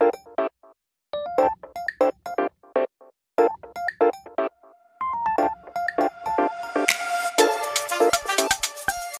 you